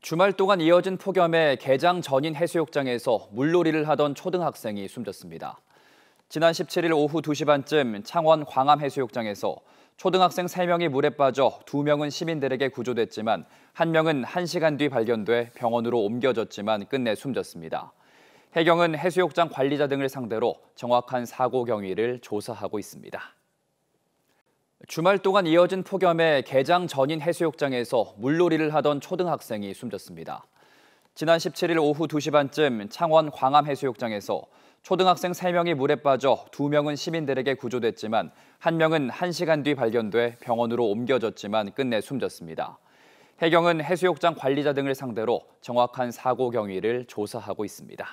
주말 동안 이어진 폭염에 개장 전인 해수욕장에서 물놀이를 하던 초등학생이 숨졌습니다. 지난 17일 오후 2시 반쯤 창원 광암 해수욕장에서 초등학생 3명이 물에 빠져 2명은 시민들에게 구조됐지만 1명은 1시간 뒤 발견돼 병원으로 옮겨졌지만 끝내 숨졌습니다. 해경은 해수욕장 관리자 등을 상대로 정확한 사고 경위를 조사하고 있습니다. 주말 동안 이어진 폭염에 개장 전인 해수욕장에서 물놀이를 하던 초등학생이 숨졌습니다. 지난 17일 오후 2시 반쯤 창원 광암 해수욕장에서 초등학생 3명이 물에 빠져 2명은 시민들에게 구조됐지만 1명은 1시간 뒤 발견돼 병원으로 옮겨졌지만 끝내 숨졌습니다. 해경은 해수욕장 관리자 등을 상대로 정확한 사고 경위를 조사하고 있습니다.